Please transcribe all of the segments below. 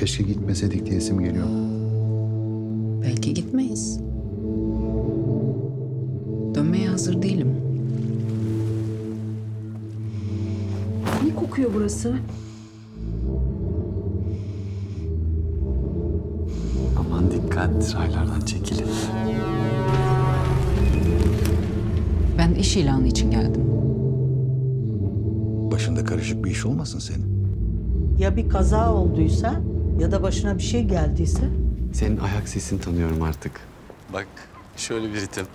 keşke gitmeseydik diyesim geliyor. Belki gitmeyiz. Dönmeye hazır değilim. Ne kokuyor burası? Aman dikkat, raylardan çekilin. Ben iş ilanı için geldim. Başında karışık bir iş olmasın senin. Ya bir kaza olduysa ya da başına bir şey geldiyse Senin ayak sesini tanıyorum artık. Bak, şöyle bir ritim.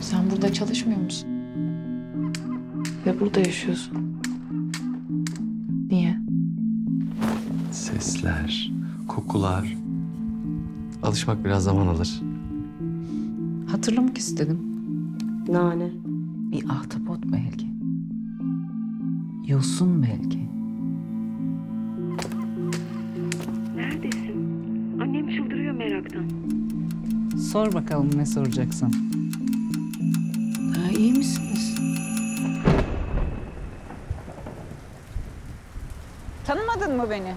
Sen burada çalışmıyor musun? Ve burada yaşıyorsun. Niye? Sesler, kokular. Alışmak biraz zaman alır. Hatırlamak istedim. Nane. Bir ahtapot belki. Yosun belki. Neredesin? Annem çıldırıyor meraktan. Sor bakalım ne soracaksın. Ha, iyi misiniz? Tanımadın mı beni?